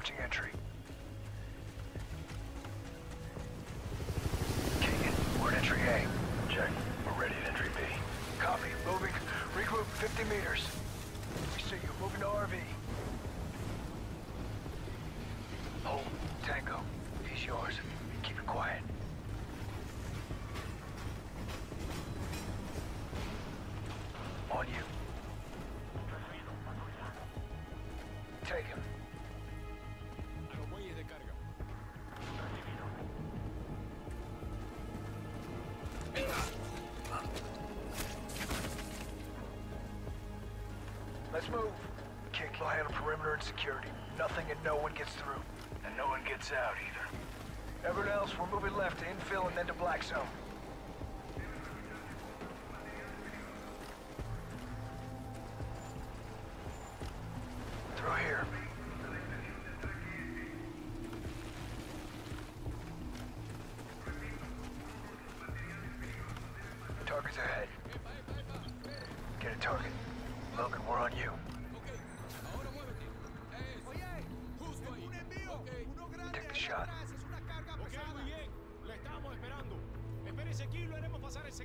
Approaching entry. Keegan, we're at entry A. Check. We're ready at entry B. Copy. Moving. Regroup 50 meters. We see you. Moving to RV. Hold. Tango. He's yours. Keep it quiet. On you. Take him. Security. Nothing and no one gets through. And no one gets out either. Everyone else, we're moving left to infill and then to black zone.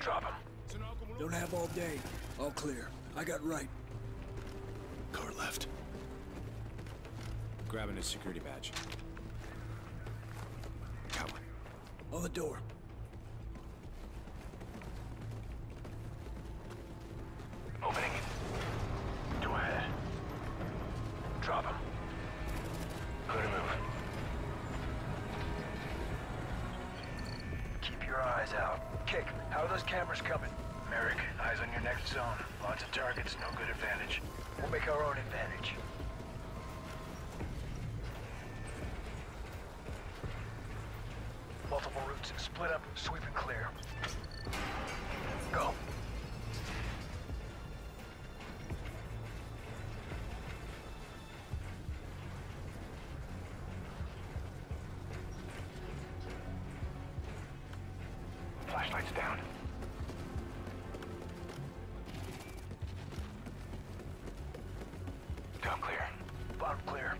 Drop him. Don't have all day. All clear. I got right. Car left. Grabbing his security badge. Got one. On the door. Those cameras coming? Merrick, eyes on your next zone. Lots of targets, no good advantage. We'll make our own advantage. Multiple routes. Split up, sweep and clear. Go. Top clear. Bottom clear.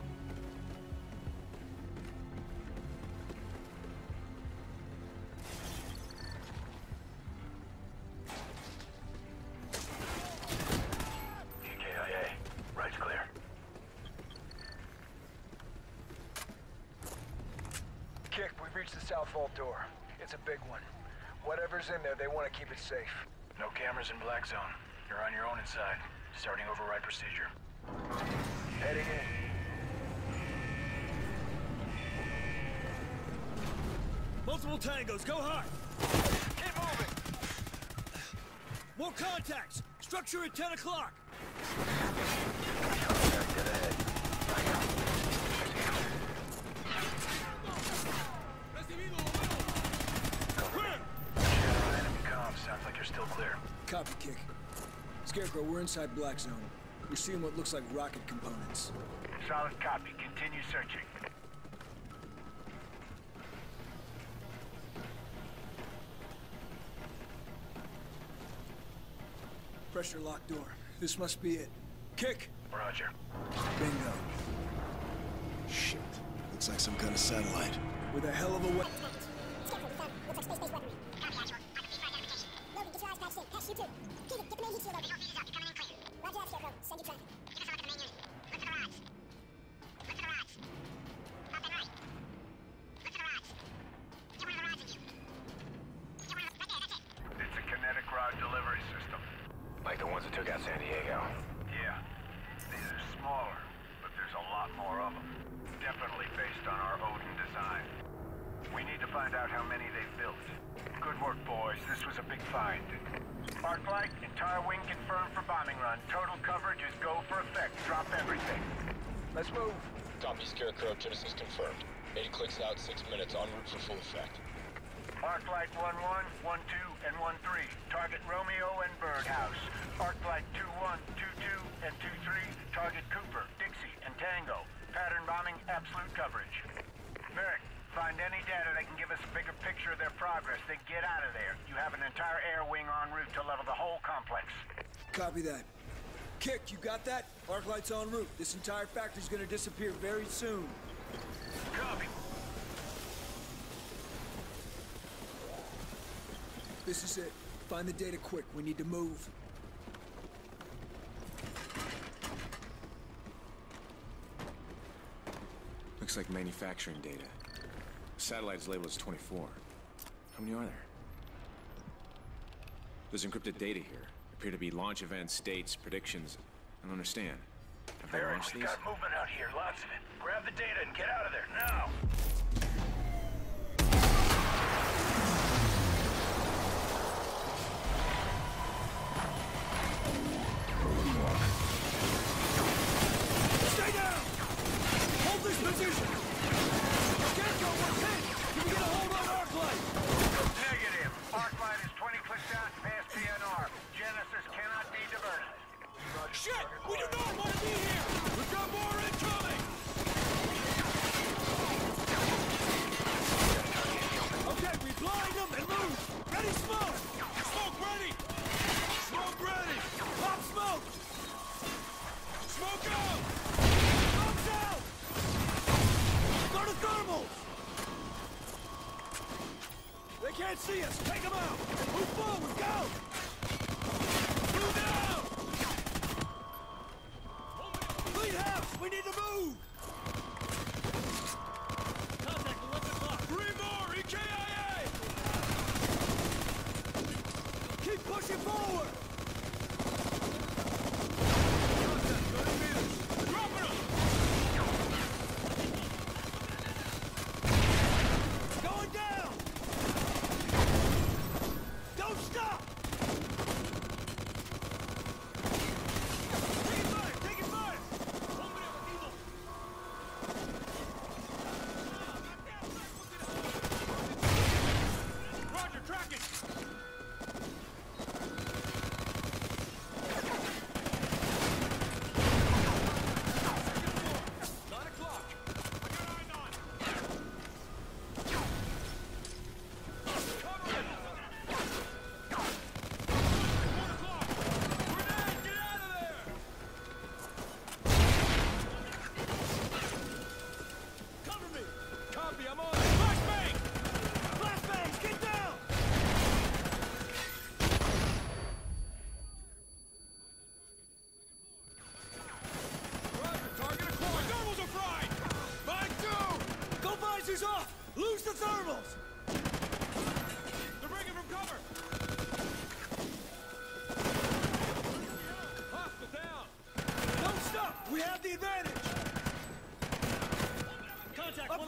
Right's clear. Kick, we've reached the south vault door. It's a big one. Whatever's in there, they want to keep it safe. No cameras in Black Zone. You're on your own inside. Starting override procedure. Heading in. Multiple tangos, go hard! Keep moving! More contacts! Structure at 10 o'clock! Enemy comms. Sounds like you're still clear. Copy, Kick. Scarecrow, we're inside Black Zone. We're seeing what looks like rocket components. Solid copy. Continue searching. Pressure lock door. This must be it. Kick! Roger. Bingo. Shit. Looks like some kind of satellite. With a hell of a weapon. Run. Total coverage is go for effect. Drop everything. Let's move. Copy Scarecrow, Genesis confirmed. 80 clicks out, 6 minutes, en route for full effect. Arclight 1-1, 1-2, and 1-3. Target Romeo and Birdhouse. Arclight 2-1, 2-2, and 2-3. Target Cooper, Dixie, and Tango. Pattern bombing, absolute coverage. Merrick, find any data that can give us a bigger picture of their progress, then get out of there. You have an entire air wing en route to level the whole complex. Copy that. Kick, you got that? Arc light's en route. This entire factory's gonna disappear very soon. Copy. This is it. Find the data quick. We need to move. Looks like manufacturing data. The is labeled as 24. How many are there? There's encrypted data here. Appear to be launch events, dates, predictions. I don't understand. Have they Barrett, launched these? got movement out here, lots of it. Grab the data and get out of there, now!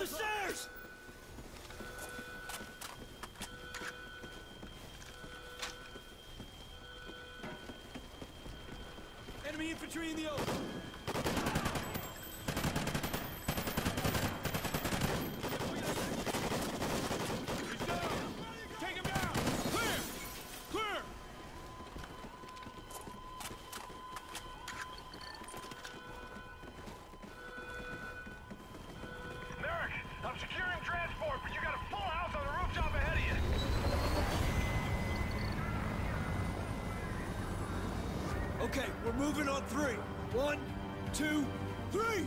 the stairs! Enemy infantry in the open! Okay, we're moving on three. One, two, three!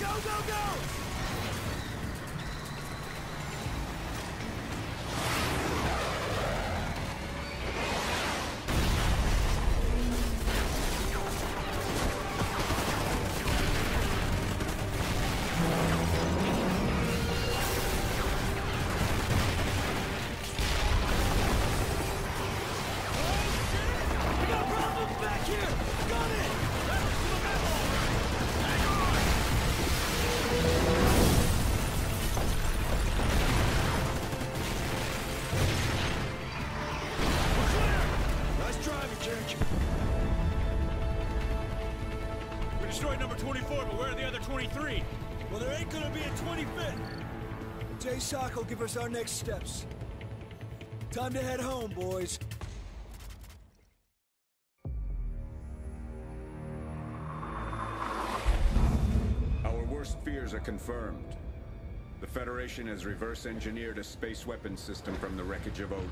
Go, go, go! 43. Well, there ain't gonna be a 25th. JSOC will give us our next steps. Time to head home, boys. Our worst fears are confirmed. The Federation has reverse-engineered a space weapon system from the wreckage of Odin.